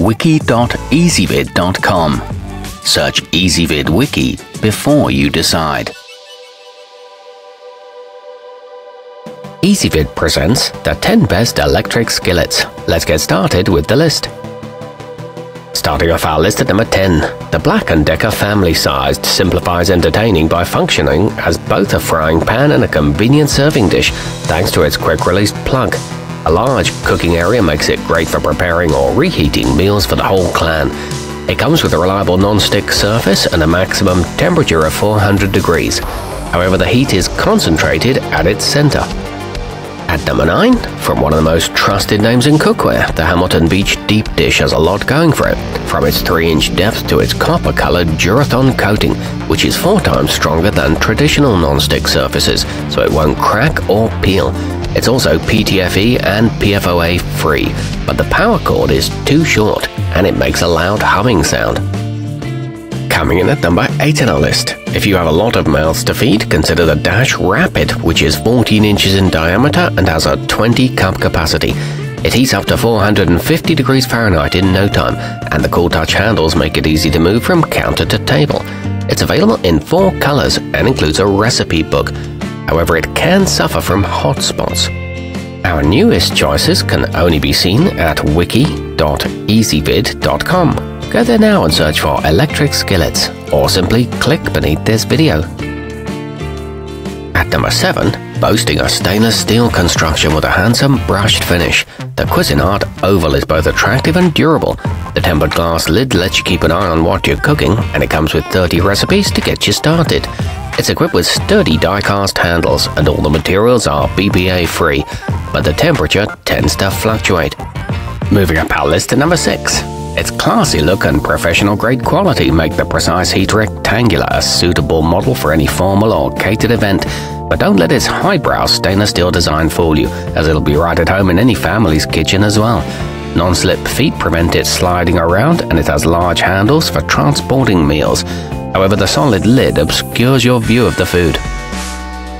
wiki.ezvid.com. Search Ezvid Wiki before you decide. Ezvid presents the 10 best electric skillets. Let's get started with the list. Starting off our list at number 10, the Black & Decker family sized simplifies entertaining by functioning as both a frying pan and a convenient serving dish thanks to its quick release plug. A large cooking area makes it great for preparing or reheating meals for the whole clan. It comes with a reliable non-stick surface and a maximum temperature of 400 degrees. However, the heat is concentrated at its center. At number 9, from one of the most trusted names in cookware, the Hamilton Beach Deep Dish has a lot going for it, from its 3-inch depth to its copper-colored Durathon coating, which is four times stronger than traditional non-stick surfaces, so it won't crack or peel. It's also PTFE and PFOA free, but the power cord is too short and it makes a loud humming sound. Coming in at number 8 in our list. If you have a lot of mouths to feed, consider the Dash Rapid, which is 14 inches in diameter and has a 20 cup capacity. It heats up to 450 degrees Fahrenheit in no time, and the cool touch handles make it easy to move from counter to table. It's available in four colors and includes a recipe book. However, it can suffer from hotspots. Our newest choices can only be seen at wiki.ezvid.com. Go there now and search for electric skillets, or simply click beneath this video. At number 7, boasting a stainless steel construction with a handsome brushed finish, the Cuisinart Oval is both attractive and durable. The tempered glass lid lets you keep an eye on what you're cooking, and it comes with 30 recipes to get you started. It's equipped with sturdy die-cast handles, and all the materials are BPA free, but the temperature tends to fluctuate. Moving up our list to number 6. Its classy look and professional grade quality make the Precise Heat Rectangular a suitable model for any formal or catered event, but don't let its highbrow stainless steel design fool you, as it'll be right at home in any family's kitchen as well. Non-slip feet prevent it sliding around and it has large handles for transporting meals. However, the solid lid obscures your view of the food.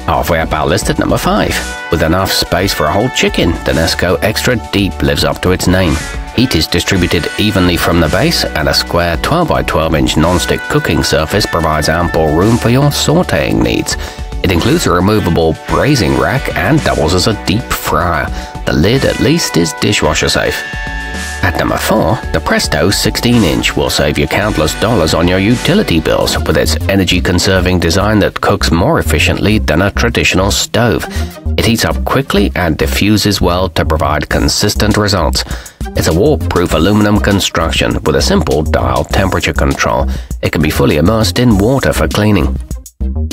Halfway up our list at number 5. With enough space for a whole chicken, the Nesco Extra Deep lives up to its name. Heat is distributed evenly from the base, and a square 12 by 12 inch non-stick cooking surface provides ample room for your sauteing needs. It includes a removable braising rack and doubles as a deep fryer. The lid at least is dishwasher safe. At number 4, the Presto 16-inch will save you countless dollars on your utility bills with its energy-conserving design that cooks more efficiently than a traditional stove. Heats up quickly and diffuses well to provide consistent results. It's a warp-proof aluminum construction with a simple dial temperature control. It can be fully immersed in water for cleaning.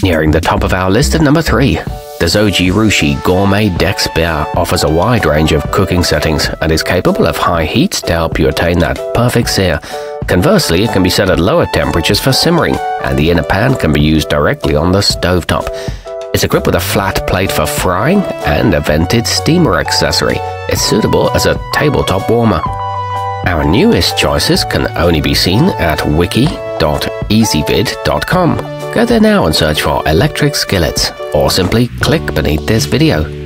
Nearing the top of our list at number 3, the Zojirushi Gourmet d'Expert offers a wide range of cooking settings and is capable of high heats to help you attain that perfect sear. Conversely, it can be set at lower temperatures for simmering, and the inner pan can be used directly on the stovetop. It's equipped with a flat plate for frying and a vented steamer accessory. It's suitable as a tabletop warmer. Our newest choices can only be seen at wiki.ezvid.com. Go there now and search for electric skillets, or simply click beneath this video.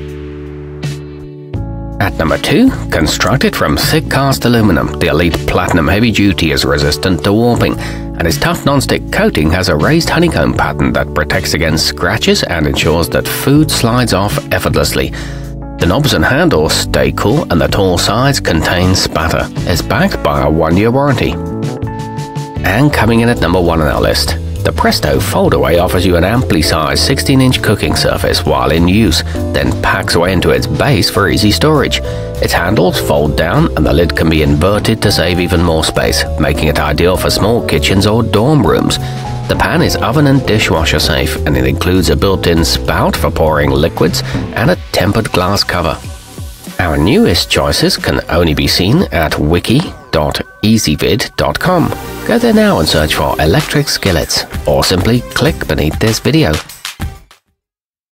At number 2, constructed from thick cast aluminum, the Elite Platinum Heavy Duty is resistant to warping, and its tough non-stick coating has a raised honeycomb pattern that protects against scratches and ensures that food slides off effortlessly. The knobs and handles stay cool and the tall sides contain spatter. It's backed by a one-year warranty. And coming in at number 1 on our list, the Presto Foldaway offers you an amply sized 16 inch cooking surface while in use, then packs away into its base for easy storage. Its handles fold down and the lid can be inverted to save even more space, making it ideal for small kitchens or dorm rooms. The pan is oven and dishwasher safe and it includes a built in spout for pouring liquids and a tempered glass cover. Our newest choices can only be seen at wiki.ezvid.com. Go there now and search for electric skillets, or simply click beneath this video.